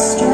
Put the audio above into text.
strong.